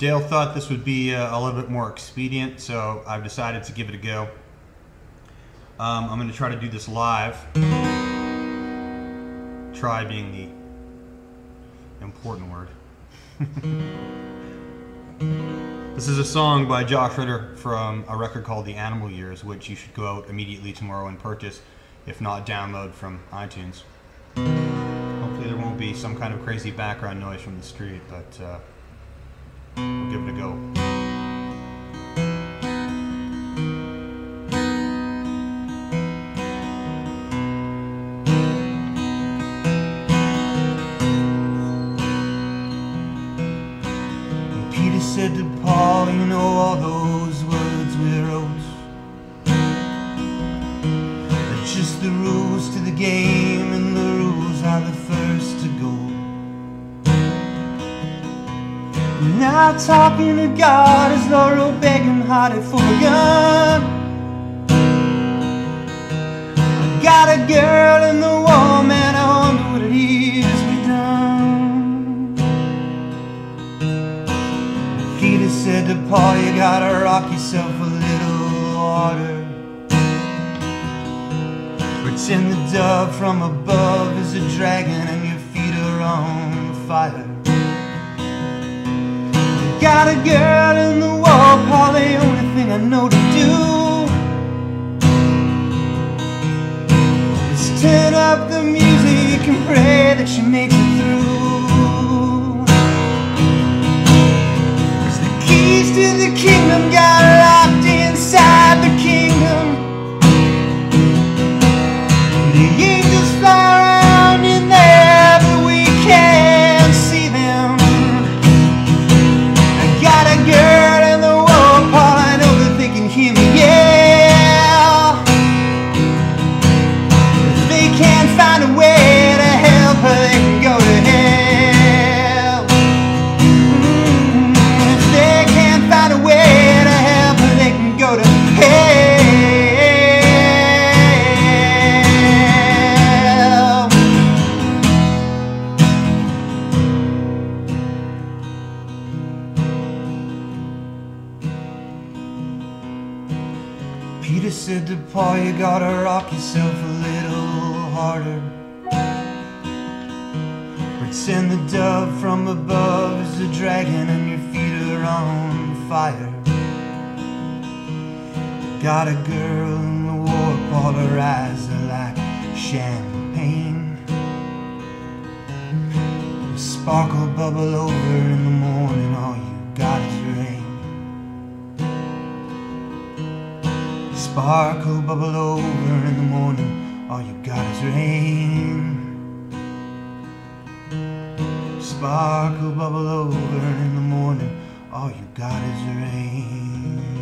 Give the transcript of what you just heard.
Dale thought this would be uh, a little bit more expedient, so I've decided to give it a go. Um, I'm going to try to do this live. Try being the important word. this is a song by Josh Ritter from a record called The Animal Years, which you should go out immediately tomorrow and purchase, if not download from iTunes. Hopefully there won't be some kind of crazy background noise from the street, but uh, we'll give it a go. And Peter said to Paul, you know all those words we wrote. They're just the rules to the game, Now talking to God is Laurel begging Hardy for a gun. I got a girl in the wall, man, I wonder what it is we done. Peter said to Paul, you gotta rock yourself a little harder. Pretend the dove from above is a dragon and your feet are on fire. Got a girl in the wall, Paul, the only thing I know to do is turn up the music and pray that she makes Peter said to Paul, you gotta rock yourself a little harder. Pretend the dove from above is a dragon and your feet are on fire. Got a girl in the war, Paul, her eyes are like champagne. Sparkle bubble over in the morning, all you got is rain. Sparkle bubble over in the morning, all you got is rain. Sparkle bubble over in the morning, all you got is rain.